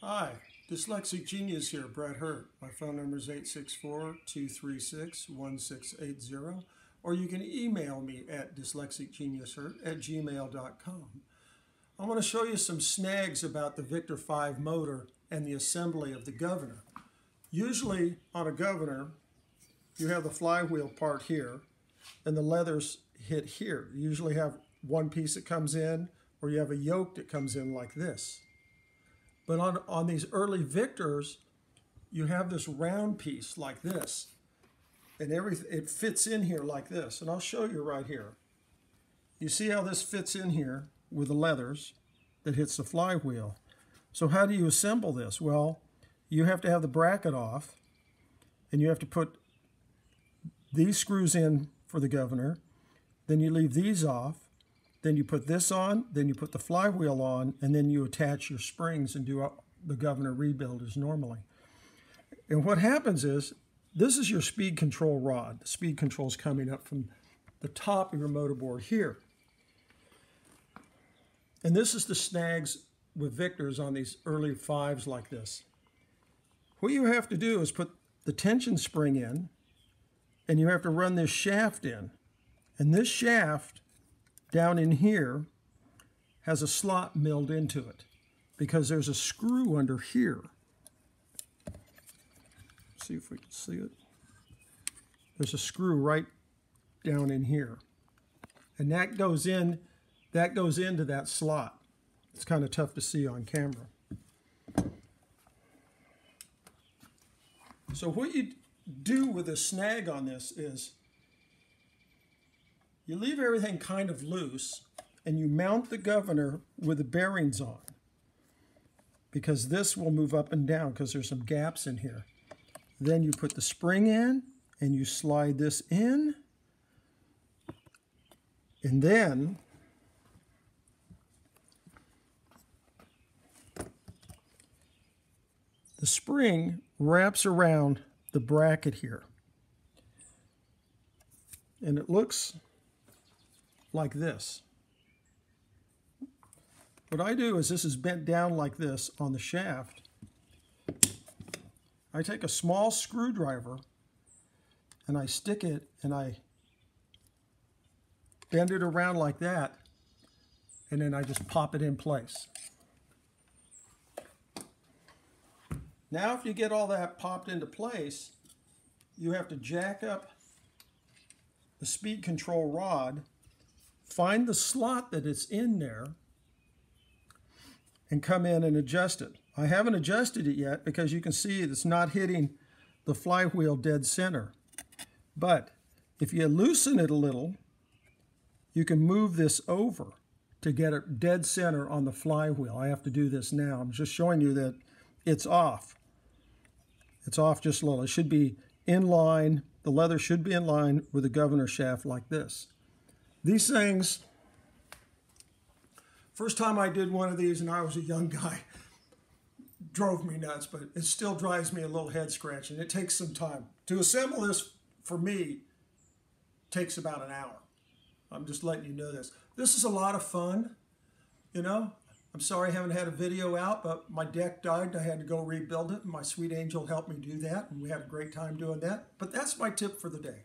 Hi, Dyslexic Genius here, Brett Hurt. My phone number is 864-236-1680, or you can email me at dyslexicgeniushurt at gmail.com. I want to show you some snags about the Victor 5 motor and the assembly of the governor. Usually on a governor, you have the flywheel part here, and the leathers hit here. You usually have one piece that comes in, or you have a yoke that comes in like this. But on, on these early Victors, you have this round piece like this. And every, it fits in here like this. And I'll show you right here. You see how this fits in here with the leathers that hits the flywheel. So how do you assemble this? Well, you have to have the bracket off and you have to put these screws in for the governor. Then you leave these off then you put this on, then you put the flywheel on, and then you attach your springs and do the governor rebuild as normally. And what happens is, this is your speed control rod. The speed control is coming up from the top of your motor board here. And this is the snags with Victors on these early fives like this. What you have to do is put the tension spring in, and you have to run this shaft in. And this shaft down in here has a slot milled into it because there's a screw under here. See if we can see it. There's a screw right down in here. And that goes in, that goes into that slot. It's kind of tough to see on camera. So what you do with a snag on this is you leave everything kind of loose and you mount the governor with the bearings on because this will move up and down because there's some gaps in here. Then you put the spring in and you slide this in and then the spring wraps around the bracket here. And it looks like this. What I do is this is bent down like this on the shaft. I take a small screwdriver and I stick it and I bend it around like that and then I just pop it in place. Now if you get all that popped into place, you have to jack up the speed control rod find the slot that it's in there and come in and adjust it. I haven't adjusted it yet because you can see it's not hitting the flywheel dead center. But if you loosen it a little, you can move this over to get it dead center on the flywheel. I have to do this now. I'm just showing you that it's off. It's off just a little. It should be in line. The leather should be in line with the governor shaft like this. These things, first time I did one of these and I was a young guy, drove me nuts, but it still drives me a little head scratching. It takes some time. To assemble this, for me, takes about an hour. I'm just letting you know this. This is a lot of fun, you know. I'm sorry I haven't had a video out, but my deck died and I had to go rebuild it. And my sweet angel helped me do that, and we had a great time doing that. But that's my tip for the day.